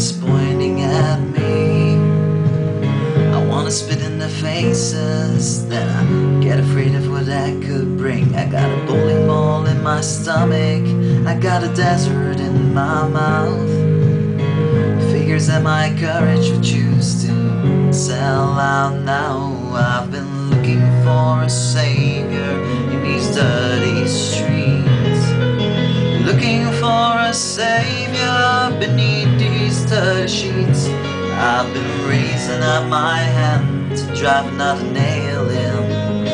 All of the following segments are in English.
always pointing at me. I wanna spit in their faces, then I get afraid of what that could bring. I got a bowling ball in my stomach, I got a desert in my mouth. Figures that my courage would choose to sell out now. I've been looking for a savior I've been raising up my hand to drive another nail in.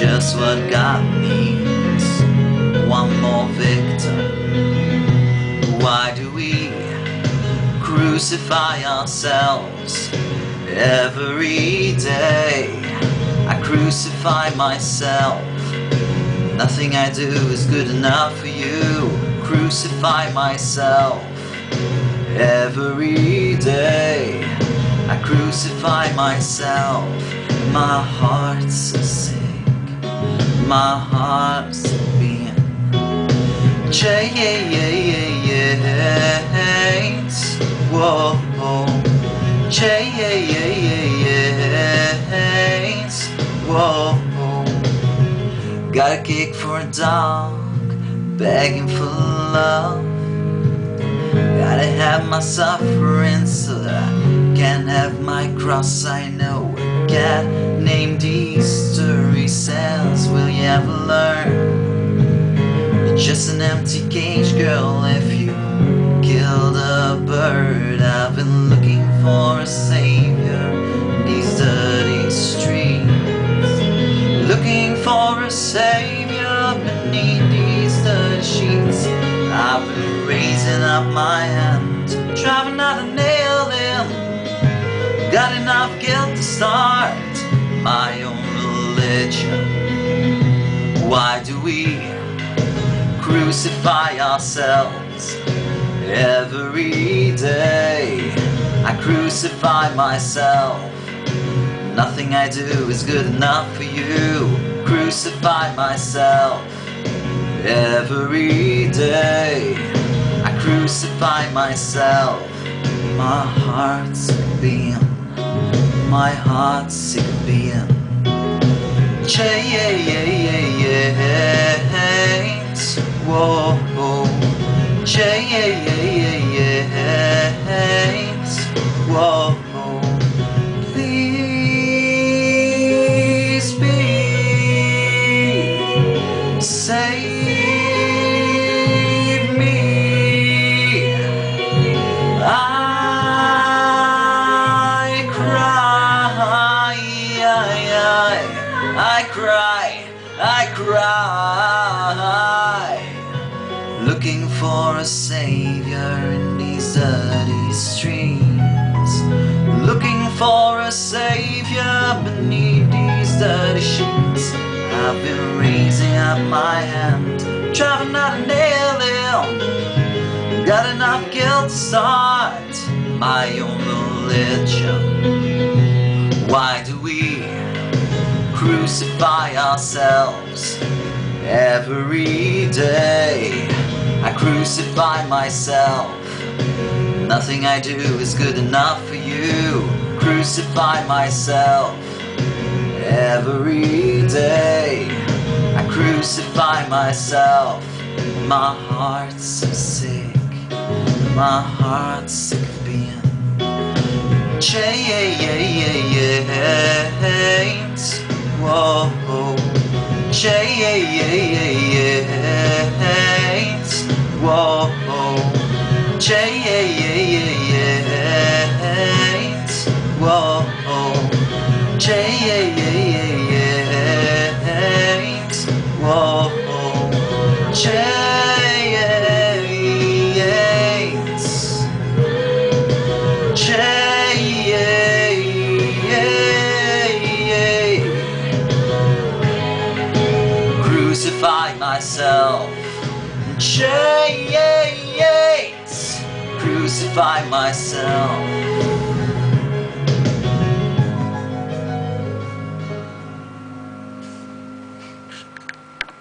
Just what God needs, one more victim. Why do we crucify ourselves every day? I crucify myself. Nothing I do is good enough for you. Crucify myself every crucify myself. My heart's so sick. My heart's. Whoa. Whoa. Got a kick for a dog, begging for love. Gotta have my suffering so that can have my cross. I know a cat named Easter. Says, Will you ever learn? You're just an empty cage, girl. If you killed a bird, I've been looking for a savior in these dirty streets. Looking for a savior beneath these dirty sheets. I've been raising up my hand, driving out a nail. Got enough guilt to start my own religion. Why do we crucify ourselves every day? I crucify myself. Nothing I do is good enough for you. Crucify myself every day. I crucify myself. My heart's being. My heart's sick of being. Chains. Whoa. Chains. Whoa. Looking for a savior in these dirty streets, looking for a savior beneath these dirty sheets. I've been raising up my hand, driving out a nail in. Got enough guilt to start my own religion. Why do we crucify ourselves every day? I crucify myself. Nothing I do is good enough for you. Crucify myself every day. I crucify myself. My heart's so sick. My heart's sick of being chains. Whoa, chains. Whoa, chains. Whoa, chains. Whoa, chains. Chains. Crucify myself. Crucify myself.